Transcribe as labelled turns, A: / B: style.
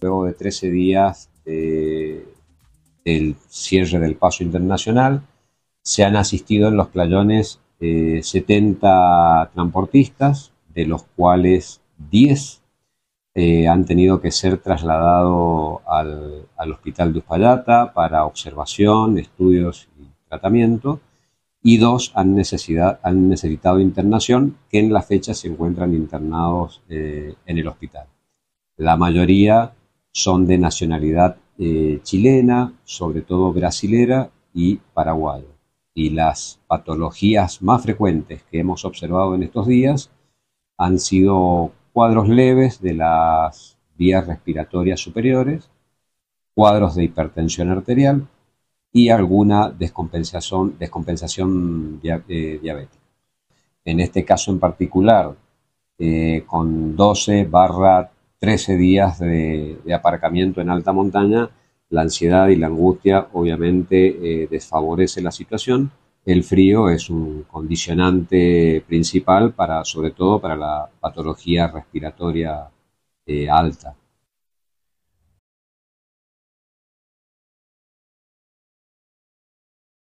A: luego de 13 días del cierre del paso internacional, se han asistido en los playones 70 eh, transportistas, de los cuales 10 eh, han tenido que ser trasladados al, hospital de Uspallata para observación, estudios y tratamiento, y dos han, han necesitado internación, que en la fecha se encuentran internados eh, en el hospital. La mayoría son de nacionalidad chilena, sobre todo brasilera y paraguaya y las patologías más frecuentes que hemos observado en estos días han sido cuadros leves de las vías respiratorias superiores, cuadros de hipertensión arterial y alguna descompensación, descompensación eh, diabética. En este caso en particular, eh, con 12 barra 13 días de aparcamiento en alta montaña, la ansiedad y la angustia obviamente eh, desfavorece la situación. El frío es un condicionante principal para, sobre todo para la patología respiratoria eh, alta.